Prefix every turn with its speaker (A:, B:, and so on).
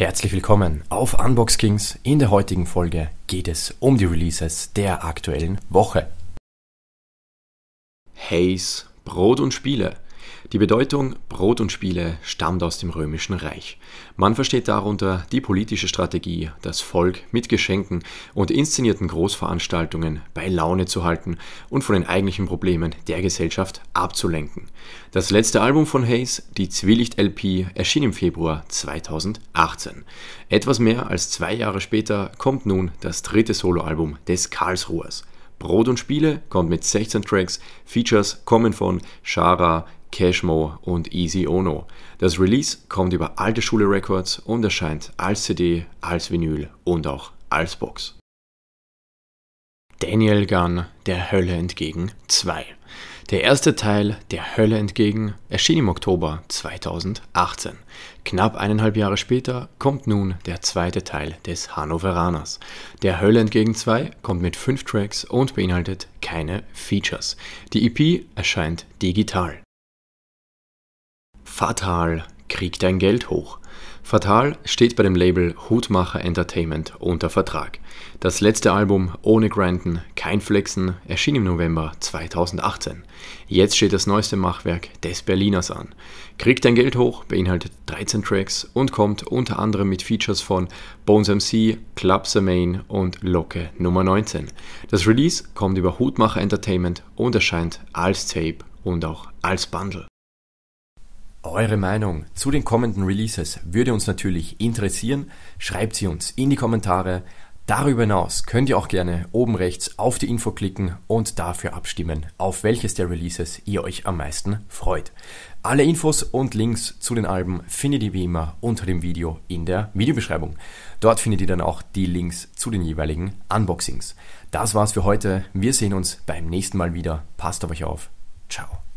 A: Herzlich willkommen auf Unbox Kings. In der heutigen Folge geht es um die Releases der aktuellen Woche.
B: Haze, Brot und Spiele. Die Bedeutung Brot und Spiele stammt aus dem Römischen Reich. Man versteht darunter die politische Strategie, das Volk mit Geschenken und inszenierten Großveranstaltungen bei Laune zu halten und von den eigentlichen Problemen der Gesellschaft abzulenken. Das letzte Album von Hayes, die Zwielicht-LP, erschien im Februar 2018. Etwas mehr als zwei Jahre später kommt nun das dritte Soloalbum des Karlsruhers. Brot und Spiele kommt mit 16 Tracks, Features kommen von Shara, Cashmo und Easy Ono. Das Release kommt über Alte Schule Records und erscheint als CD, als Vinyl und auch als Box. Daniel Gunn, Der Hölle entgegen 2. Der erste Teil Der Hölle entgegen erschien im Oktober 2018. Knapp eineinhalb Jahre später kommt nun der zweite Teil des Hannoveraners. Der Hölle entgegen 2 kommt mit fünf Tracks und beinhaltet keine Features. Die EP erscheint digital. Fatal kriegt dein Geld hoch. Fatal steht bei dem Label Hutmacher Entertainment unter Vertrag. Das letzte Album Ohne Granton, kein Flexen erschien im November 2018. Jetzt steht das neueste Machwerk des Berliners an. Kriegt dein Geld hoch beinhaltet 13 Tracks und kommt unter anderem mit Features von Bones MC, Club Main und Locke Nummer 19. Das Release kommt über Hutmacher Entertainment und erscheint als Tape und auch als Bundle.
A: Eure Meinung zu den kommenden Releases würde uns natürlich interessieren. Schreibt sie uns in die Kommentare. Darüber hinaus könnt ihr auch gerne oben rechts auf die Info klicken und dafür abstimmen, auf welches der Releases ihr euch am meisten freut. Alle Infos und Links zu den Alben findet ihr wie immer unter dem Video in der Videobeschreibung. Dort findet ihr dann auch die Links zu den jeweiligen Unboxings. Das war's für heute. Wir sehen uns beim nächsten Mal wieder. Passt auf euch auf. Ciao.